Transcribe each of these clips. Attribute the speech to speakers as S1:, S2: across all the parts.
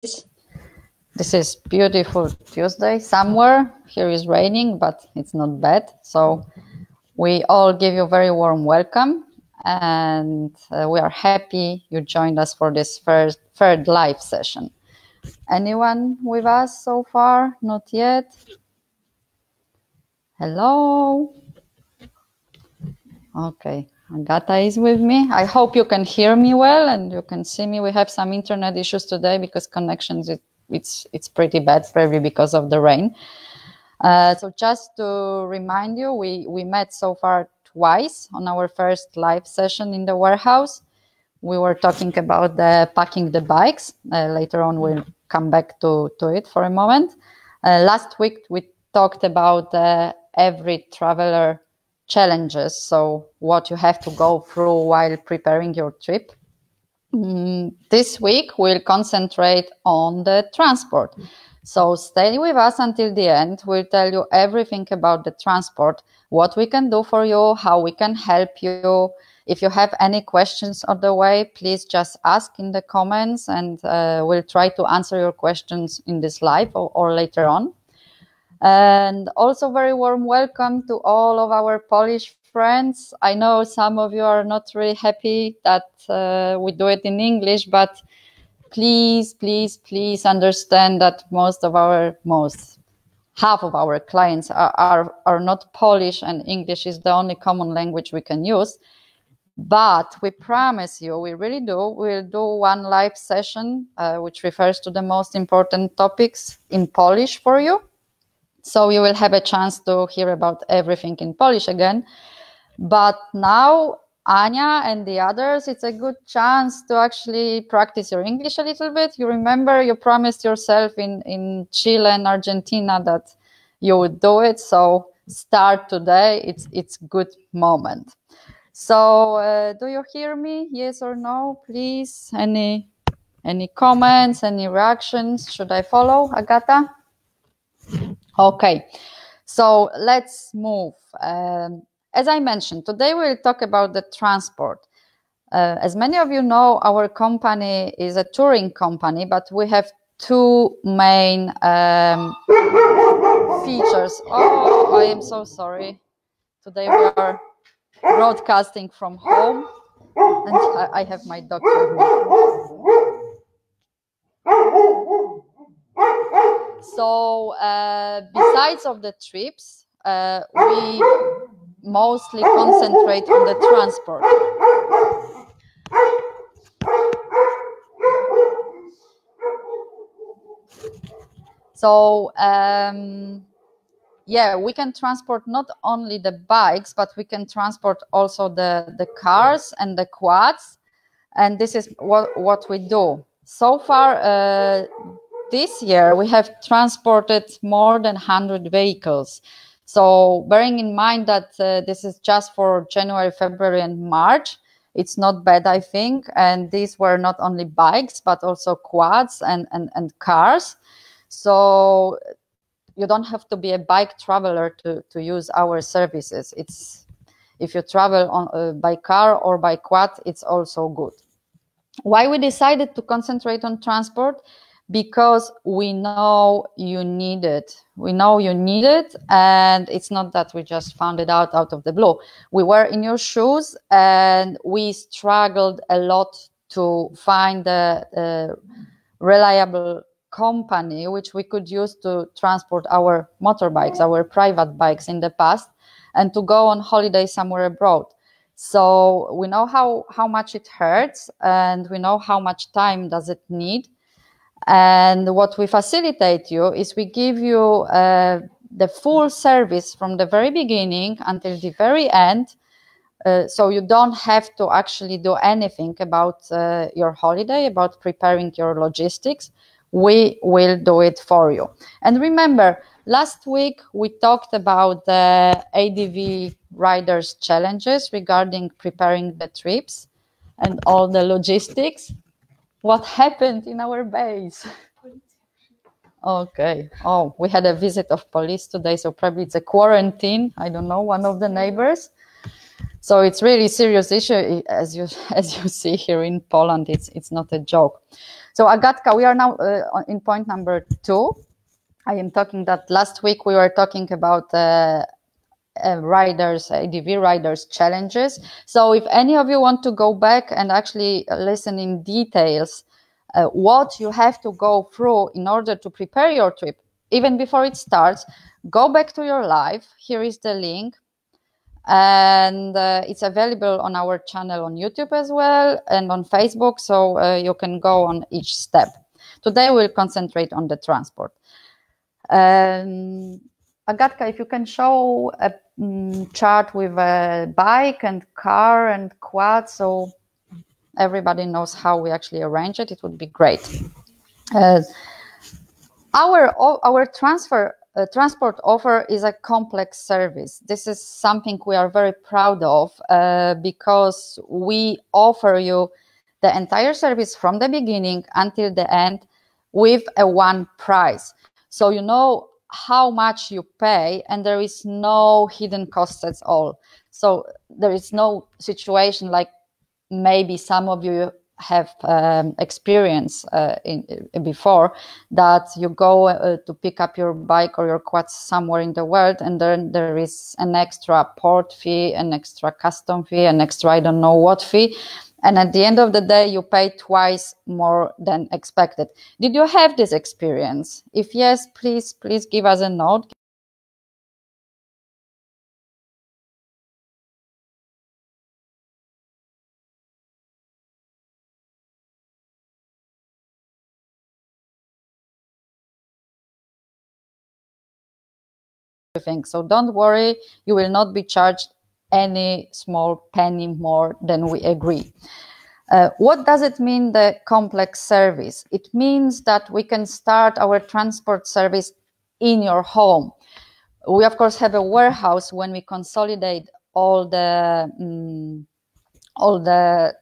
S1: This is beautiful Tuesday somewhere. Here is raining, but it's not bad. So we all give you a very warm welcome and uh, we are happy you joined us for this first third live session. Anyone with us so far? Not yet. Hello. Okay. Agata is with me. I hope you can hear me well and you can see me. We have some internet issues today because connections it, it's it's pretty bad, probably because of the rain. Uh, so just to remind you, we we met so far twice on our first live session in the warehouse. We were talking about the packing the bikes. Uh, later on, we'll come back to to it for a moment. Uh, last week we talked about uh, every traveler challenges. So, what you have to go through while preparing your trip. Mm, this week, we'll concentrate on the transport. So, stay with us until the end. We'll tell you everything about the transport, what we can do for you, how we can help you. If you have any questions on the way, please just ask in the comments and uh, we'll try to answer your questions in this live or, or later on. And also very warm welcome to all of our Polish friends. I know some of you are not really happy that uh, we do it in English, but please, please, please understand that most of our, most, half of our clients are, are, are not Polish and English is the only common language we can use. But we promise you, we really do, we'll do one live session, uh, which refers to the most important topics in Polish for you so you will have a chance to hear about everything in Polish again. But now, Anya and the others, it's a good chance to actually practice your English a little bit. You remember you promised yourself in, in Chile and Argentina that you would do it. So start today. It's it's good moment. So uh, do you hear me? Yes or no? Please. Any any comments? Any reactions? Should I follow, Agata? Okay, so let's move. Um, as I mentioned, today we'll talk about the transport. Uh, as many of you know, our company is a touring company, but we have two main um, features. Oh, I am so sorry. Today we are broadcasting from home, and I, I have my dog with me. So uh, besides of the trips, uh, we mostly concentrate on the transport. So um, yeah, we can transport not only the bikes, but we can transport also the, the cars and the quads. And this is what, what we do. So far, uh, this year we have transported more than 100 vehicles. So bearing in mind that uh, this is just for January, February, and March, it's not bad, I think. And these were not only bikes, but also quads and, and, and cars. So you don't have to be a bike traveler to, to use our services. It's if you travel on uh, by car or by quad, it's also good. Why we decided to concentrate on transport? Because we know you need it. We know you need it, and it's not that we just found it out out of the blue. We were in your shoes, and we struggled a lot to find a, a reliable company which we could use to transport our motorbikes, our private bikes in the past, and to go on holiday somewhere abroad. So we know how how much it hurts, and we know how much time does it need and what we facilitate you is we give you uh, the full service from the very beginning until the very end. Uh, so you don't have to actually do anything about uh, your holiday, about preparing your logistics. We will do it for you. And remember, last week we talked about the ADV riders challenges regarding preparing the trips and all the logistics what happened in our base? Okay. Oh, we had a visit of police today, so probably it's a quarantine. I don't know, one of the neighbors. So it's really serious issue as you as you see here in Poland. It's it's not a joke. So Agatka, we are now uh, in point number two. I am talking that last week we were talking about uh, uh, riders, ADV riders challenges. So if any of you want to go back and actually listen in details uh, what you have to go through in order to prepare your trip, even before it starts, go back to your live. Here is the link. And uh, it's available on our channel on YouTube as well and on Facebook. So uh, you can go on each step. Today we'll concentrate on the transport. Um, Agatka, if you can show a um, chart with a bike and car and quad, so everybody knows how we actually arrange it, it would be great. Uh, our our transfer uh, transport offer is a complex service. This is something we are very proud of uh, because we offer you the entire service from the beginning until the end with a one price. So you know how much you pay and there is no hidden costs at all. So there is no situation like maybe some of you have um, experience uh, in, in, before that you go uh, to pick up your bike or your quad somewhere in the world and then there is an extra port fee an extra custom fee an extra i don't know what fee and at the end of the day you pay twice more than expected. Did you have this experience? If yes please please give us a note. So. Don't worry, you will not be charged any small penny more than we agree. Uh, what does it mean, the complex service? It means that we can start our transport service in your home. We, of course, have a warehouse when we consolidate all the um, all the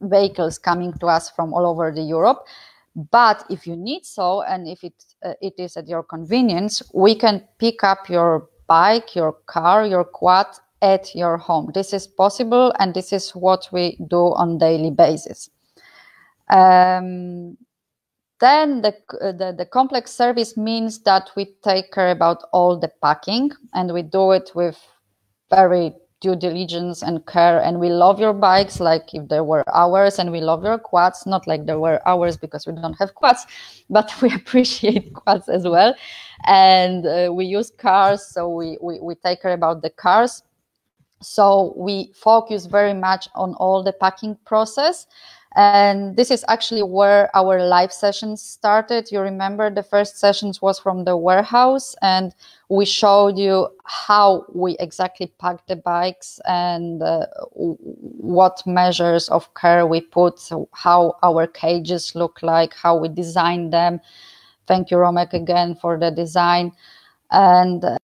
S1: vehicles coming to us from all over the Europe. But if you need so, and if it, uh, it is at your convenience, we can pick up your bike, your car, your quad at your home. This is possible, and this is what we do on daily basis. Um, then the, the, the complex service means that we take care about all the packing, and we do it with very due diligence and care and we love your bikes like if there were ours and we love your quads not like there were ours because we don't have quads but we appreciate quads as well and uh, we use cars so we, we we take care about the cars so we focus very much on all the packing process. And this is actually where our live sessions started. You remember the first sessions was from the warehouse and we showed you how we exactly pack the bikes and uh, what measures of care we put so how our cages look like how we design them. Thank you romek again for the design. And uh,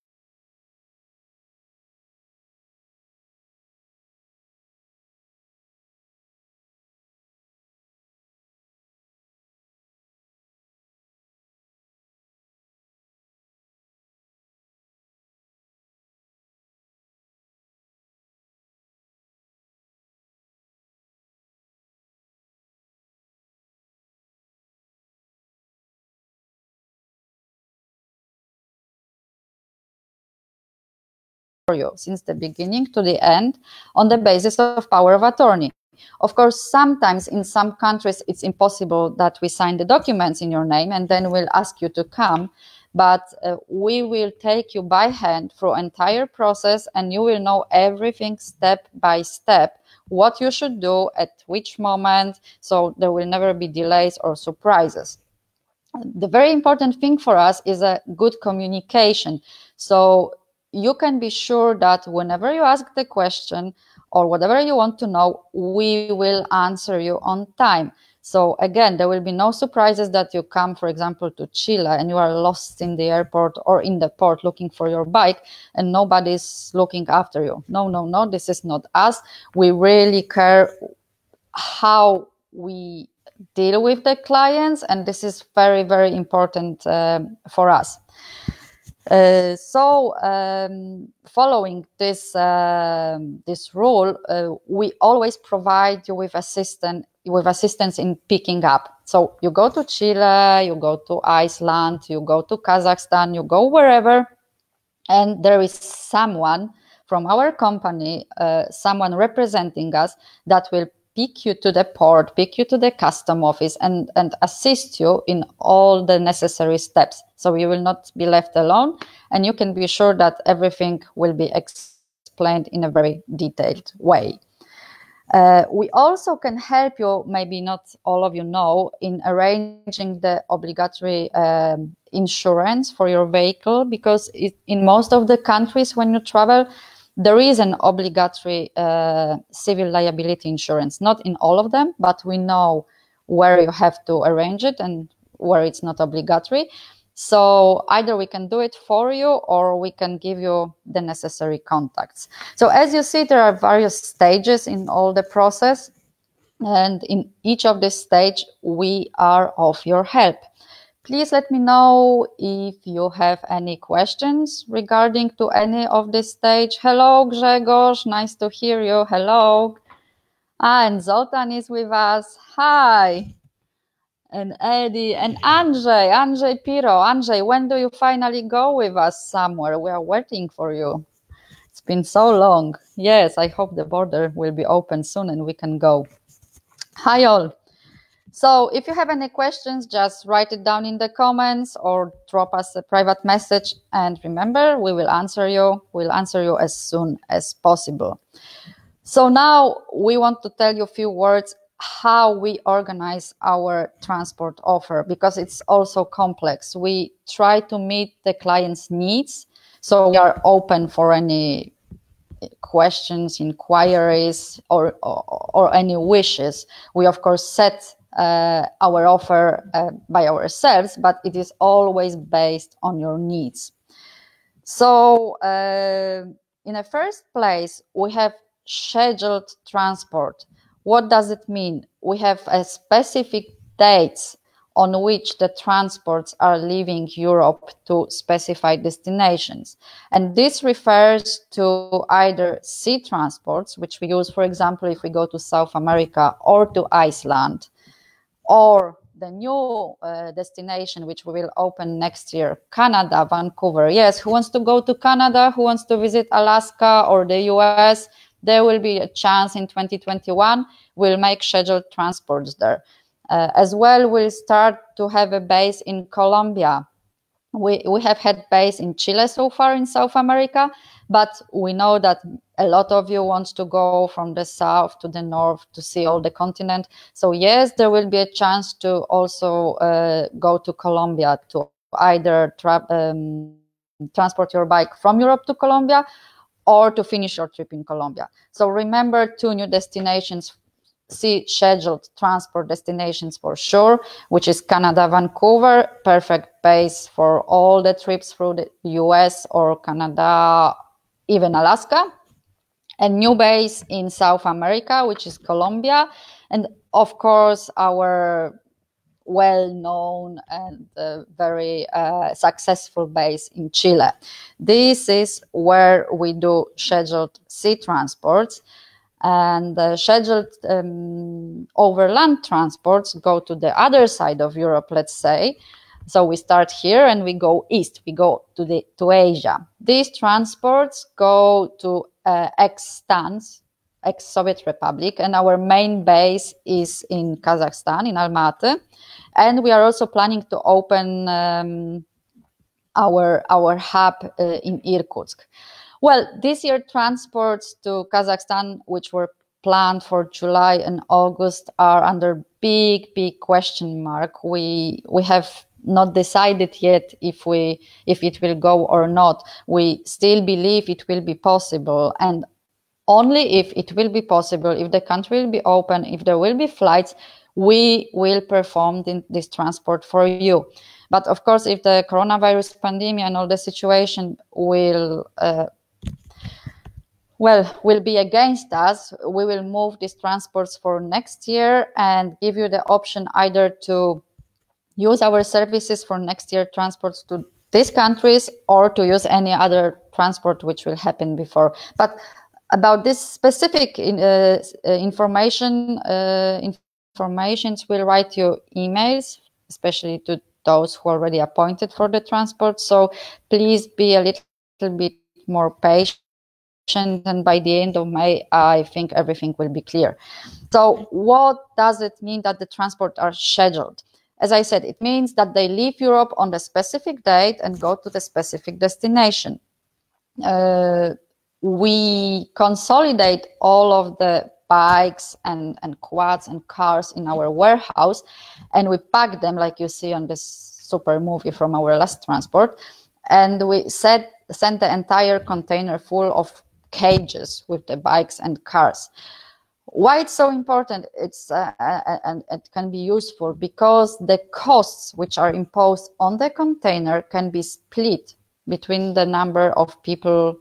S1: you since the beginning to the end on the basis of power of attorney. Of course, sometimes in some countries it's impossible that we sign the documents in your name and then we'll ask you to come. But uh, we will take you by hand through entire process and you will know everything step by step what you should do at which moment so there will never be delays or surprises the very important thing for us is a good communication so you can be sure that whenever you ask the question or whatever you want to know, we will answer you on time. So again, there will be no surprises that you come, for example, to Chile and you are lost in the airport or in the port looking for your bike and nobody's looking after you. No, no, no, this is not us. We really care how we deal with the clients and this is very, very important uh, for us. Uh, so, um, following this uh, this rule, uh, we always provide you with assistant with assistance in picking up. So you go to Chile, you go to Iceland, you go to Kazakhstan, you go wherever, and there is someone from our company, uh, someone representing us that will pick you to the port, pick you to the custom office, and, and assist you in all the necessary steps. So you will not be left alone, and you can be sure that everything will be explained in a very detailed way. Uh, we also can help you, maybe not all of you know, in arranging the obligatory um, insurance for your vehicle because it, in most of the countries when you travel, there is an obligatory uh, civil liability insurance. Not in all of them, but we know where you have to arrange it and where it's not obligatory. So either we can do it for you or we can give you the necessary contacts. So as you see, there are various stages in all the process. And in each of this stage, we are of your help. Please let me know if you have any questions regarding to any of this stage. Hello, Grzegorz. Nice to hear you. Hello. Ah, and Zoltan is with us. Hi and Eddie and Andrzej, Andrzej Piro. Andrzej, when do you finally go with us somewhere? We are waiting for you. It's been so long. Yes, I hope the border will be open soon and we can go. Hi all. So if you have any questions, just write it down in the comments or drop us a private message. And remember, we will answer you. We'll answer you as soon as possible. So now we want to tell you a few words how we organize our transport offer because it's also complex. We try to meet the client's needs. So we are open for any questions, inquiries, or, or, or any wishes. We, of course, set uh, our offer uh, by ourselves, but it is always based on your needs. So, uh, in the first place, we have scheduled transport. What does it mean? We have a specific dates on which the transports are leaving Europe to specified destinations. And this refers to either sea transports, which we use, for example, if we go to South America or to Iceland, or the new uh, destination, which we will open next year, Canada, Vancouver. Yes, who wants to go to Canada? Who wants to visit Alaska or the US? there will be a chance in 2021 we'll make scheduled transports there. Uh, as well, we'll start to have a base in Colombia. We, we have had base in Chile so far in South America, but we know that a lot of you want to go from the south to the north to see all the continent. So yes, there will be a chance to also uh, go to Colombia to either tra- um, transport your bike from Europe to Colombia or to finish your trip in Colombia. So remember two new destinations, sea scheduled transport destinations for sure, which is Canada, Vancouver, perfect base for all the trips through the US or Canada, even Alaska. A new base in South America, which is Colombia. And of course, our well known and uh, very uh, successful base in Chile. This is where we do scheduled sea transports. And the scheduled um, overland transports go to the other side of Europe, let's say. So we start here and we go east. We go to the to Asia. These transports go to uh, ex-stans, ex-Soviet Republic, and our main base is in Kazakhstan, in Almaty and we are also planning to open um, our our hub uh, in Irkutsk. Well, this year transports to Kazakhstan, which were planned for July and August, are under big big question mark. We we have not decided yet if we if it will go or not. We still believe it will be possible, and only if it will be possible, if the country will be open, if there will be flights, we will perform this transport for you. But of course, if the coronavirus pandemic and all the situation will, uh, well, will be against us, we will move these transports for next year and give you the option either to use our services for next year transports to these countries or to use any other transport which will happen before. But about this specific in, uh, information, uh, informations. We'll write you emails, especially to those who are already appointed for the transport. So please be a little bit more patient. And by the end of May, I think everything will be clear. So, what does it mean that the transport are scheduled? As I said, it means that they leave Europe on the specific date and go to the specific destination. Uh, we consolidate all of the bikes and, and quads and cars in our warehouse and we pack them like you see on this super movie from our last transport and we set, send the entire container full of cages with the bikes and cars why it's so important it's uh, uh, and it can be useful because the costs which are imposed on the container can be split between the number of people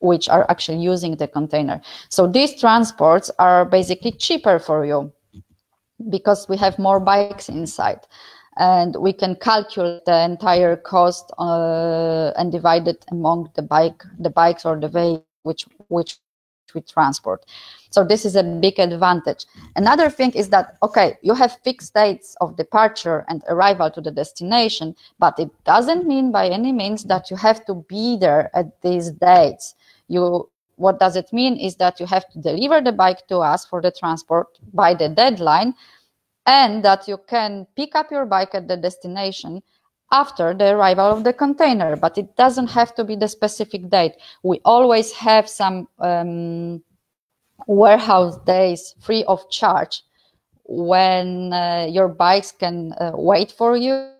S1: which are actually using the container. So these transports are basically cheaper for you because we have more bikes inside and we can calculate the entire cost uh, and divide it among the bike, the bikes or the which, which we transport. So this is a big advantage. Another thing is that, okay, you have fixed dates of departure and arrival to the destination, but it doesn't mean by any means that you have to be there at these dates you what does it mean is that you have to deliver the bike to us for the transport by the deadline and that you can pick up your bike at the destination after the arrival of the container but it doesn't have to be the specific date we always have some um, warehouse days free of charge when uh, your bikes can uh, wait for you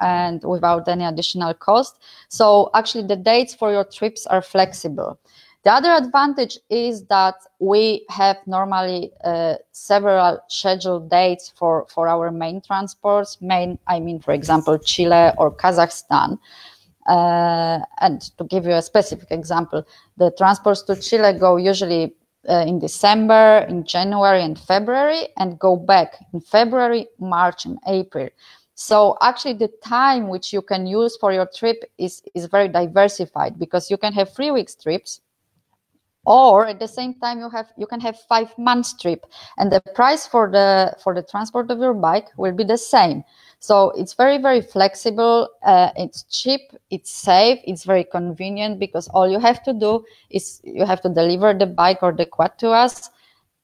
S1: and without any additional cost. So actually the dates for your trips are flexible. The other advantage is that we have normally uh, several scheduled dates for, for our main transports. Main, I mean, for example, Chile or Kazakhstan. Uh, and to give you a specific example, the transports to Chile go usually uh, in December, in January, and February, and go back in February, March, and April. So actually the time which you can use for your trip is, is very diversified because you can have three weeks trips or at the same time you have you can have five months trip and the price for the for the transport of your bike will be the same so it's very very flexible uh, it's cheap it's safe it's very convenient because all you have to do is you have to deliver the bike or the quad to us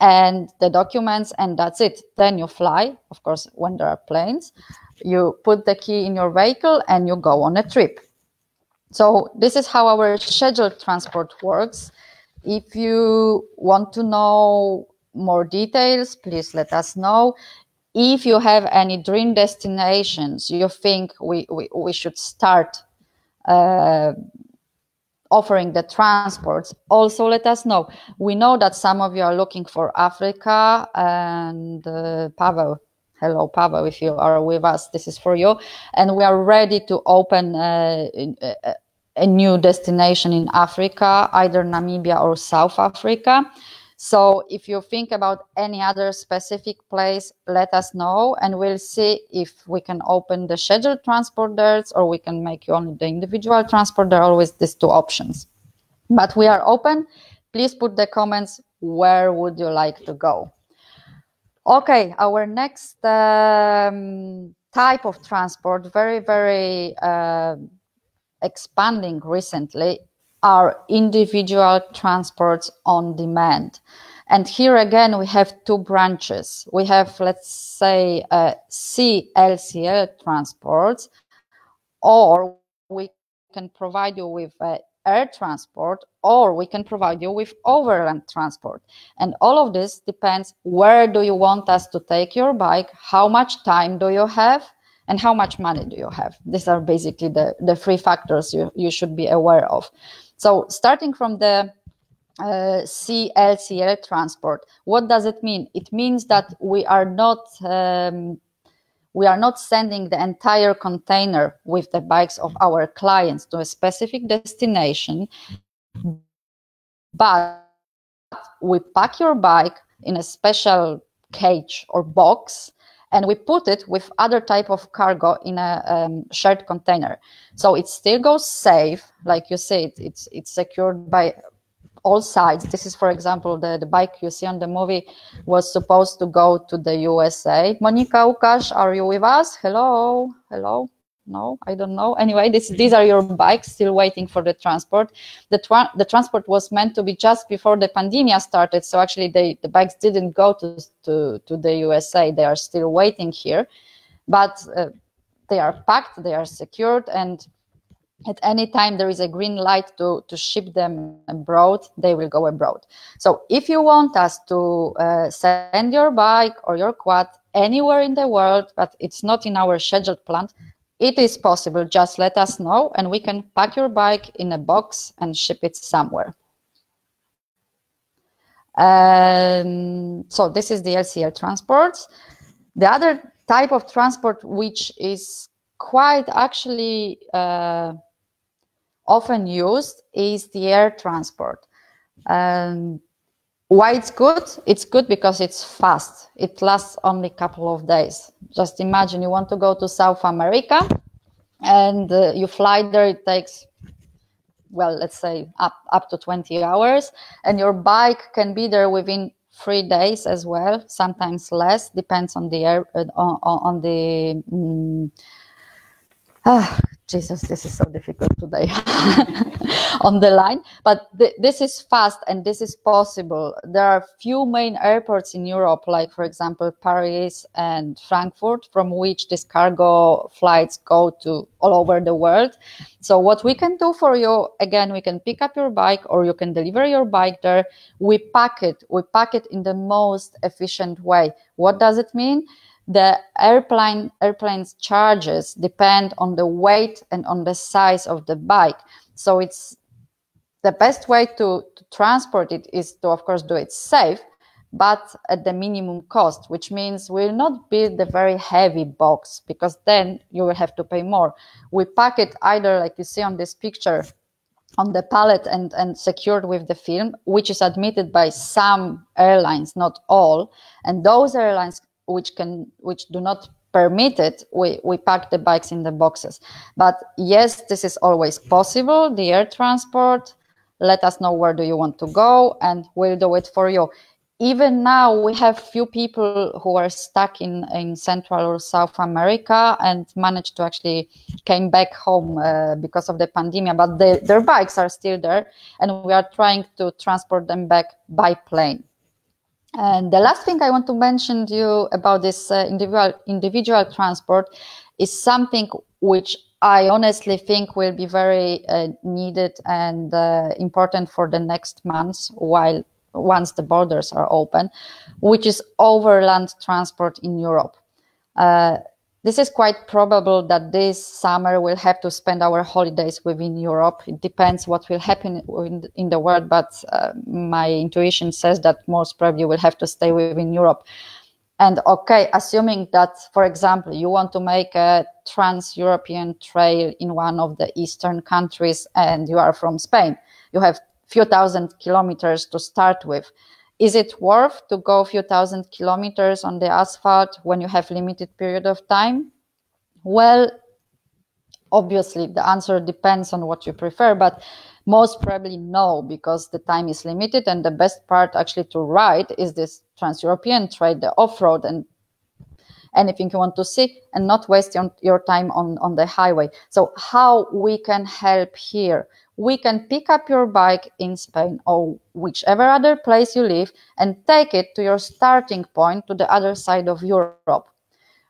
S1: and the documents and that's it then you fly of course when there are planes you put the key in your vehicle and you go on a trip. So this is how our scheduled transport works. If you want to know more details, please let us know. If you have any dream destinations you think we, we, we should start uh, offering the transports, also let us know. We know that some of you are looking for Africa and uh, Pavel Hello, Pavel, if you are with us, this is for you. And we are ready to open uh, a, a new destination in Africa, either Namibia or South Africa. So if you think about any other specific place, let us know and we'll see if we can open the scheduled transport there or we can make you only the individual transport. There are always these two options. But we are open. Please put the comments where would you like to go. Okay, our next um, type of transport, very, very uh, expanding recently, are individual transports on demand. And here again, we have two branches. We have, let's say, uh, CLCL transports, or we can provide you with uh, air transport or we can provide you with overland transport and all of this depends where do you want us to take your bike how much time do you have and how much money do you have these are basically the, the three factors you, you should be aware of so starting from the uh, CLCL transport. What does it mean? It means that we are not um, we are not sending the entire container with the bikes of our clients to a specific destination, but we pack your bike in a special cage or box and we put it with other type of cargo in a um, shared container so it still goes safe like you said it's it's secured by all sides. This is, for example, the, the bike you see on the movie was supposed to go to the USA. Monica Ukash, are you with us? Hello, hello. No, I don't know. Anyway, this, these are your bikes still waiting for the transport. The, tra the transport was meant to be just before the pandemic started. So actually they, the bikes didn't go to, to, to the USA. They are still waiting here, but uh, they are packed, they are secured and at any time there is a green light to, to ship them abroad, they will go abroad. So if you want us to uh, send your bike or your quad anywhere in the world, but it's not in our scheduled plan, it is possible. Just let us know and we can pack your bike in a box and ship it somewhere. Um, so this is the LCL transports. The other type of transport which is quite actually uh, often used is the air transport. Um, why it's good? It's good because it's fast. It lasts only a couple of days. Just imagine you want to go to South America and uh, you fly there. It takes, well, let's say up, up to 20 hours and your bike can be there within three days as well, sometimes less, depends on the air, uh, on, on, the, um, ah, Jesus, this is so difficult today on the line, but th this is fast and this is possible. There are few main airports in Europe, like for example, Paris and Frankfurt, from which these cargo flights go to all over the world. So what we can do for you, again, we can pick up your bike or you can deliver your bike there. We pack it, we pack it in the most efficient way. What does it mean? The airplane airplane's charges depend on the weight and on the size of the bike so it's the best way to, to, transport it is to of course do it safe but at the minimum cost which means we'll not build the very heavy box because then you will have to pay more we pack it either like you see on this picture on the pallet and, and secured with the film, which is admitted by some airlines, not all. And those airlines which can which do not permit it, we, we pack the bikes in the boxes. But yes, this is always possible. The air transport, let us know where do you want to go and we'll do it for you. Even now, we have few people who are stuck in, in Central or South America and managed to actually came back home uh, because of the pandemic, but they, their bikes are still there and we are trying to transport them back by plane. And the last thing I want to mention to you about this uh, individual individual transport is something which I honestly think will be very uh, needed and uh, important for the next months while once the borders are open, which is overland transport in Europe. This is quite probable that this summer we'll have to spend our holidays within Europe. It depends what will happen in, the world, but uh, my intuition says that most probably we'll have to stay within Europe. And okay, assuming that, for example, you want to make a trans-European trail in one of the eastern countries and you are from Spain, you have few thousand kilometers to start with is it worth to go a few thousand kilometers on the asphalt when you have limited period of time? Well, obviously the answer depends on what you prefer, but most probably no, because the time is limited and the best part actually to ride is this trans-European trail, the off-road and anything you want to see and not waste your, time on, on the highway. So how we can help here? We can pick up your bike in Spain or whichever other place you live and take it to your starting point to the other side of Europe.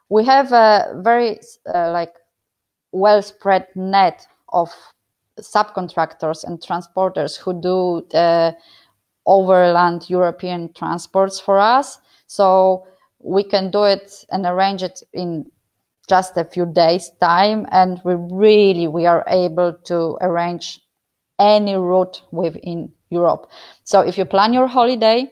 S1: We have a very uh, like well spread net of subcontractors and transporters who do the overland European transports for us. So we can do it and arrange it in just a few days time and we really we are able to arrange any route within Europe. So if you plan your holiday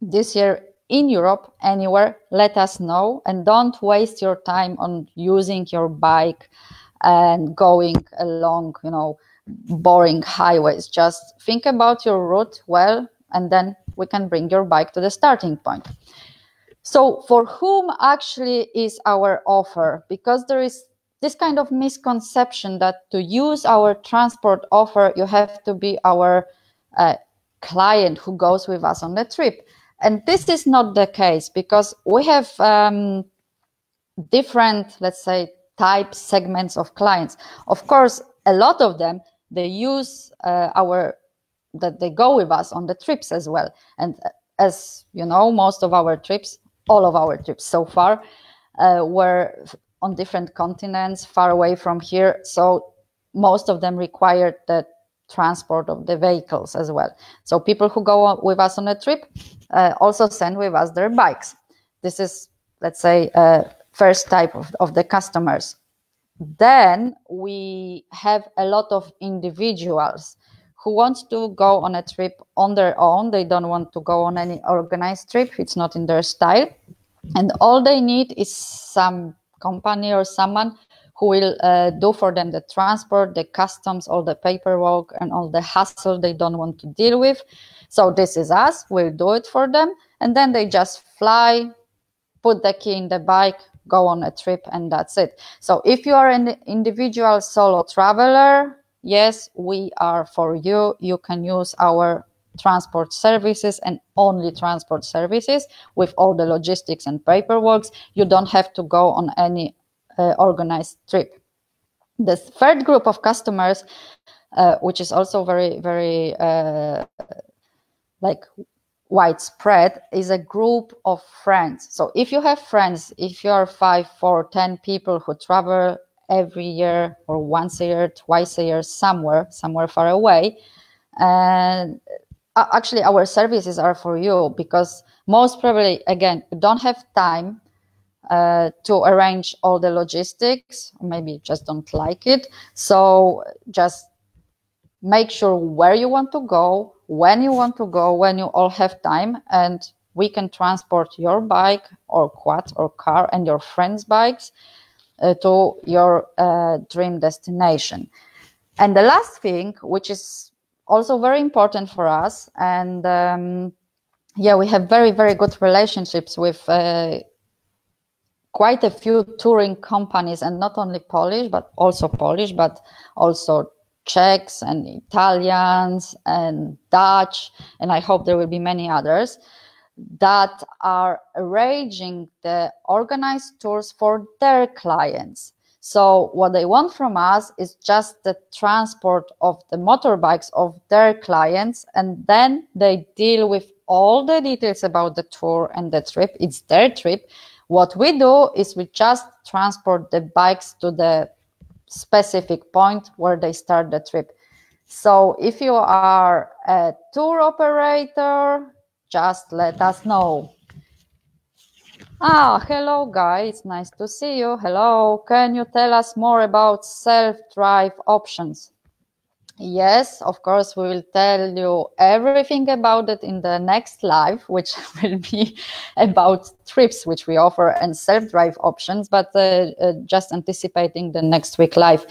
S1: this year in Europe, anywhere, let us know and don't waste your time on using your bike and going along, you know, boring highways. Just think about your route well, and then we can bring your bike to the starting point. So for whom actually is our offer? Because there is this kind of misconception that to use our transport offer, you have to be our uh, client who goes with us on the trip. And this is not the case because we have um, different, let's say, type segments of clients. Of course, a lot of them they use uh, our that they go with us on the trips as well. And as you know, most of our trips, all of our trips so far, uh, were on different continents, far away from here. So most of them required the transport of the vehicles as well. So people who go with us on a trip uh, also send with us their bikes. This is, let's say, uh, first type of, of the customers. Then we have a lot of individuals who want to go on a trip on their own. They don't want to go on any organized trip. It's not in their style. And all they need is some company or someone who will uh, do for them the transport, the customs, all the paperwork, and all the hassle they don't want to deal with. So this is us. We'll do it for them, and then they just fly, put the key in the bike, go on a trip, and that's it. So if you are an individual solo traveler, yes, we are for you. You can use our transport services and only transport services with all the logistics and paperwork. You don't have to go on any uh, organized trip. The third group of customers, uh, which is also very, very uh, like widespread, is a group of friends. So if you have friends, if you are five, four, ten people who travel every year or once a year, twice a year, somewhere, somewhere far away, and actually our services are for you because most probably again you don't have time uh, to arrange all the logistics. Maybe just don't like it. So just make sure where you want to go, when you want to go, when you all have time, and we can transport your bike or quad or car and your friends' bikes uh, to your uh, dream destination. And the last thing, which is also very important for us, and um, yeah, we have very, very good relationships with uh, quite a few touring companies and not only Polish, but also Polish, but also Czechs and Italians and Dutch, and I hope there will be many others that are arranging the organized tours for their clients. So what they want from us is just the transport of the motorbikes of their clients, and then they deal with all the details about the tour and the trip. It's their trip, what we do is we just transport the bikes to the specific point where they start the trip. So if you are a tour operator, just let us know. Ah, hello guys, nice to see you. Hello, can you tell us more about self-drive options? Yes, of course, we will tell you everything about it in the next live, which will be about trips which we offer and self-drive options, but uh, uh, just anticipating the next week live.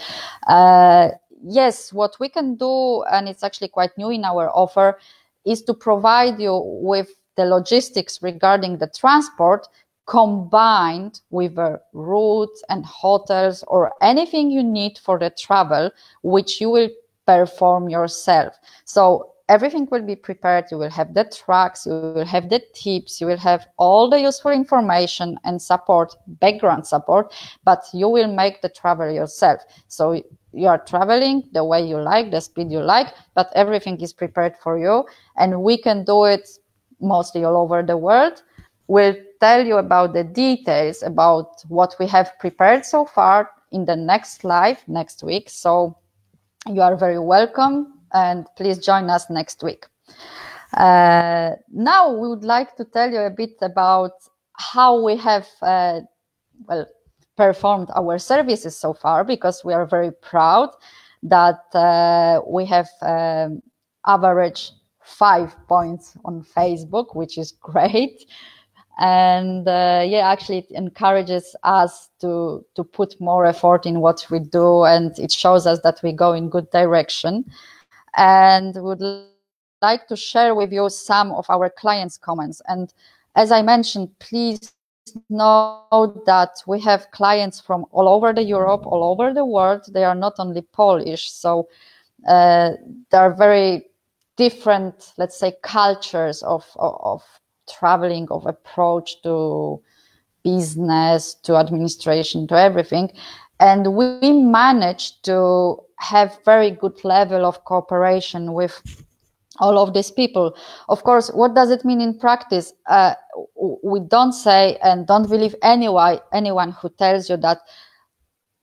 S1: Uh, yes, what we can do, and it's actually quite new in our offer, is to provide you with the logistics regarding the transport combined with the routes and hotels or anything you need for the travel, which you will perform yourself. So everything will be prepared. You will have the tracks, you will have the tips, you will have all the useful information and support, background support, but you will make the travel yourself. So you are traveling the way you like, the speed you like, but everything is prepared for you. And we can do it mostly all over the world. We'll tell you about the details about what we have prepared so far in the next live next week. So you are very welcome and please join us next week. Uh, now we would like to tell you a bit about how we have uh, well performed our services so far because we are very proud that uh, we have um, average five points on Facebook, which is great and uh, yeah actually it encourages us to to put more effort in what we do and it shows us that we go in good direction. And would like to share with you some of our clients comments. And as i mentioned please know that we have clients from all over the europe all over the world. They are not only polish. So uh, are very different, let's say, cultures of, of, of traveling, of approach to business, to administration, to everything. And we managed to have very good level of cooperation with all of these people. Of course, what does it mean in practice? Uh, we don't say and don't believe anyone, anyone who tells you that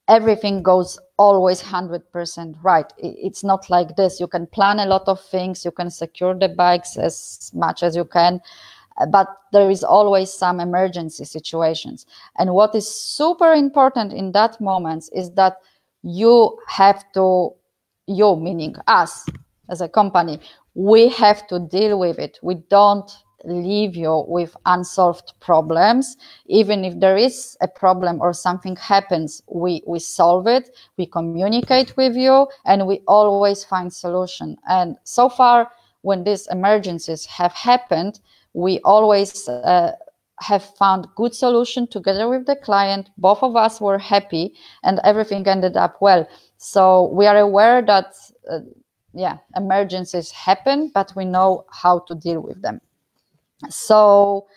S1: everything goes always 100% right. It's not like this. You can plan a lot of things, you can secure the bikes as much as you can, Uh, but there is always some emergency situations. And what is super important in that moment is that you have to, you meaning us as a company, we have to deal with it. We don't leave you with unsolved problems. Even if there is a problem or something happens, we, we solve it, we communicate with you, and we always find solution. And so far, when these emergencies have happened, we always uh, have found good solution together with the client. Both of us were happy, and everything ended up well. So we are aware that. Uh, yeah, emergencies happen, but we know how to deal with them. So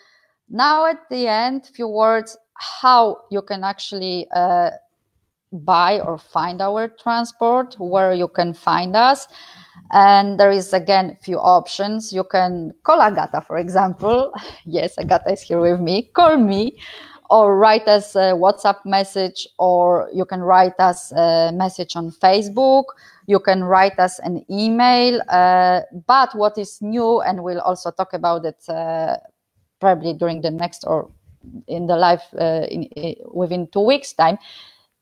S1: now at the end, few words how you can actually uh, buy or find our transport, where you can find us. And there is again a few options. You can call Agata, for example. Yes, Agata is here with me. Call me or write us a WhatsApp message, or you can write us a message on Facebook. You can write us an email. Uh, but what is new, and we'll also talk about it uh, probably during the next or in the live uh, in, in, within two weeks time,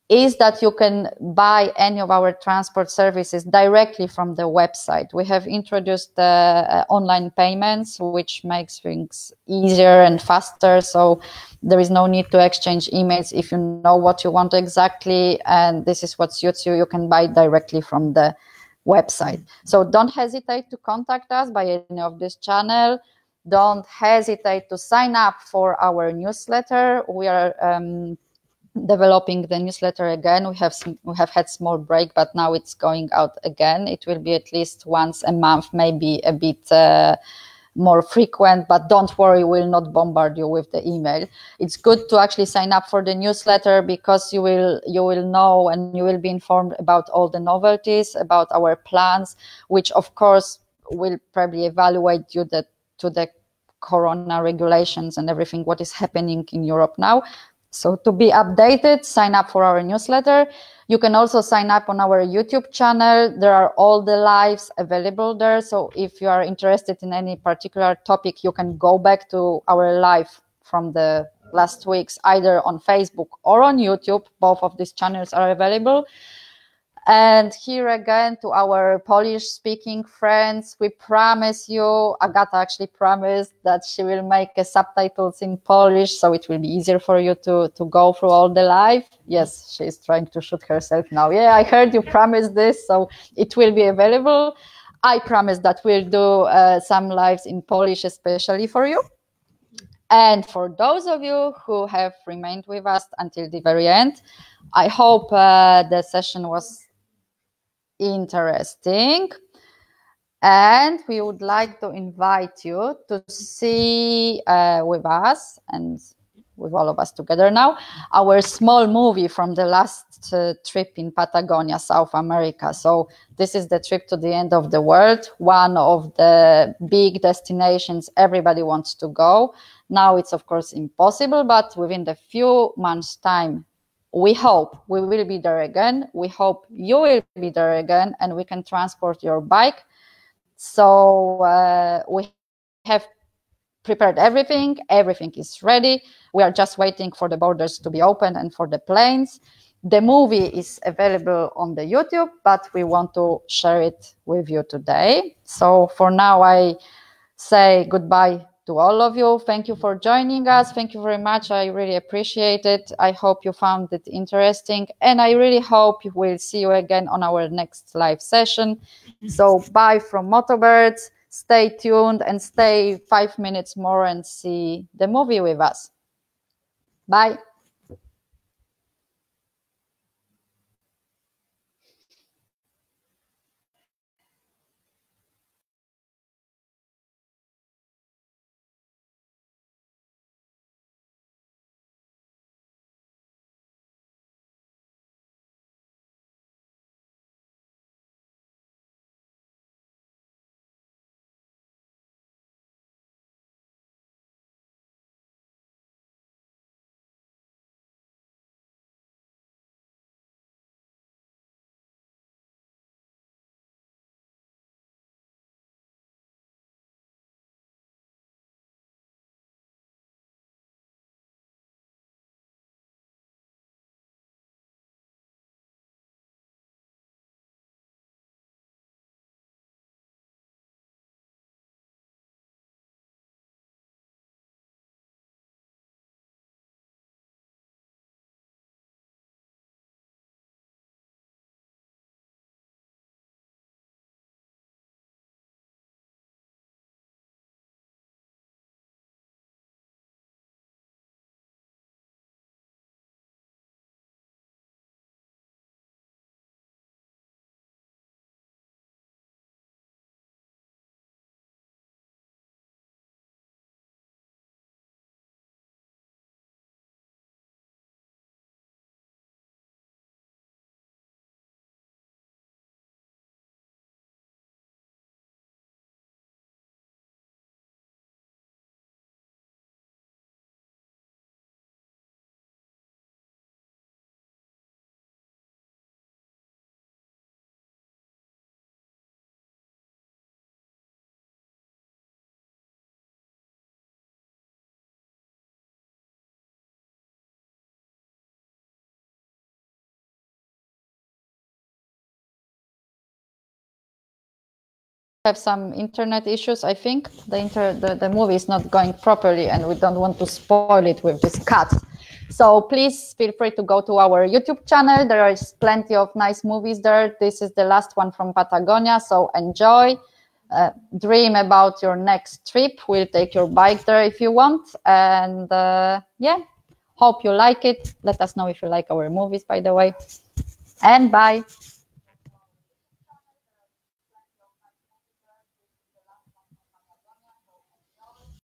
S1: is that you can buy any of our transport services directly from the website. We have introduced uh, uh, online payments, which makes things easier and faster. So there is no need to exchange emails. If you know what you want exactly and this is what suits you, you can buy directly from the website. So don't hesitate to contact us by any of this channel. Don't hesitate to sign up for our newsletter. We are um, developing the newsletter again. We have some, we have had small break, but now it's going out again. It will be at least once a month, maybe a bit uh, more frequent. But don't worry, we'll not bombard you with the email. It's good to actually sign up for the newsletter because you will you will know and you will be informed about all the novelties, about our plans, which of course will probably evaluate you the, to the corona regulations and everything what is happening in Europe now so to be updated, sign up for our newsletter. You can also sign up on our YouTube channel. There are all the lives available there. So if you are interested in any particular topic, you can go back to our live from the last weeks, either on Facebook or on YouTube. Both of these channels are available. And here again to our Polish speaking friends, we promise you, Agata actually promised that she will make subtitles in Polish, so it will be easier for you to, to go through all the live. Yes, she's trying to shoot herself now. Yeah, I heard you promised this, so it will be available. I promise that we'll do uh, some lives in Polish, especially for you. And for those of you who have remained with us until the very end, I hope uh, the session was interesting. And we would like to invite you to see uh, with us and with all of us together now our small movie from the last uh, trip in Patagonia, South America. So this is the trip to the end of the world, one of the big destinations everybody wants to go. Now it's of course impossible, but within the few months time, we hope we will be there again. We hope you will be there again and we can transport your bike. So uh, we have prepared everything. Everything is ready. We are just waiting for the borders to be open and for the planes. The movie is available on the YouTube, but we want to share it with you today. So for now, I say goodbye to all of you. Thank you for joining us. Thank you very much. I really appreciate it. I hope you found it interesting. And I really hope we'll see you again on our next live session. So bye from Motobirds. Stay tuned and stay five minutes more and see the movie with us. Bye. Have some internet issues. I think the inter the, the movie is not going properly, and we don't want to spoil it with this cut. So please feel free to go to our YouTube channel. There is plenty of nice movies there. This is the last one from Patagonia, so enjoy. Uh, dream about your next trip. We'll take your bike there if you want. And uh, yeah, hope you like it. Let us know if you like our movies, by the way. And bye.